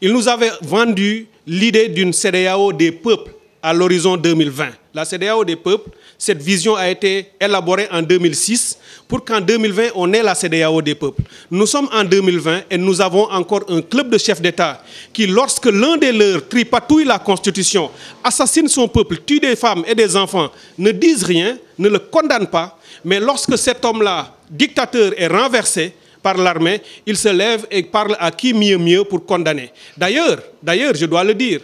il nous avait vendu l'idée d'une CDAO des peuples à l'horizon 2020. La CDAO des peuples, cette vision a été élaborée en 2006 pour qu'en 2020, on ait la CDAO des peuples. Nous sommes en 2020 et nous avons encore un club de chefs d'État qui, lorsque l'un des leurs tripatouille la Constitution, assassine son peuple, tue des femmes et des enfants, ne disent rien, ne le condamnent pas, mais lorsque cet homme-là, dictateur, est renversé, par l'armée, il se lève et parle à qui mieux mieux pour condamner. D'ailleurs, d'ailleurs, je dois le dire,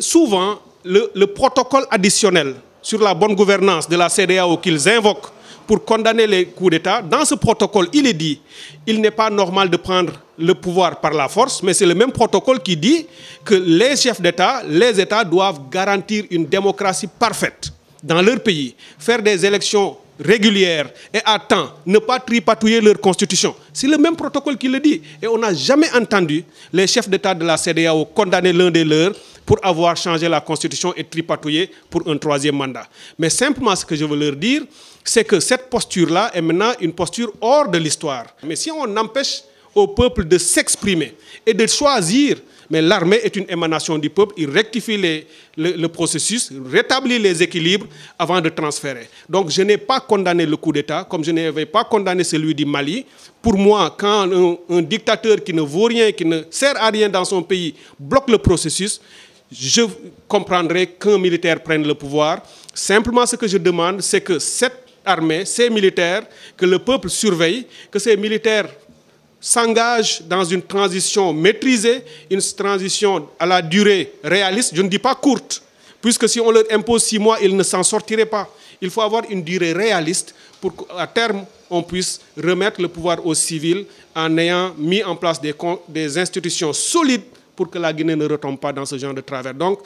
souvent, le, le protocole additionnel sur la bonne gouvernance de la CDAO qu'ils invoquent pour condamner les coups d'État, dans ce protocole, il est dit, il n'est pas normal de prendre le pouvoir par la force, mais c'est le même protocole qui dit que les chefs d'État, les États doivent garantir une démocratie parfaite dans leur pays, faire des élections régulières et à temps, ne pas tripatouiller leur constitution. C'est le même protocole qui le dit. Et on n'a jamais entendu les chefs d'État de la CDAO condamner l'un des leurs pour avoir changé la constitution et tripatouiller pour un troisième mandat. Mais simplement ce que je veux leur dire, c'est que cette posture-là est maintenant une posture hors de l'histoire. Mais si on empêche au peuple de s'exprimer et de choisir mais l'armée est une émanation du peuple, il rectifie le, le, processus, rétablit les équilibres avant de transférer. Donc je n'ai pas condamné le coup d'État, comme je n'avais pas condamné celui du Mali. Pour moi, quand un, un, dictateur qui ne vaut rien, qui ne sert à rien dans son pays, bloque le processus, je comprendrai qu'un militaire prenne le pouvoir. Simplement, ce que je demande, c'est que cette armée, ces militaires, que le peuple surveille, que ces militaires s'engagent dans une transition maîtrisée, une transition à la durée réaliste, je ne dis pas courte, puisque si on leur impose six mois, ils ne s'en sortiraient pas. Il faut avoir une durée réaliste pour qu'à terme, on puisse remettre le pouvoir aux civils en ayant mis en place des, des institutions solides pour que la Guinée ne retombe pas dans ce genre de travers. Donc,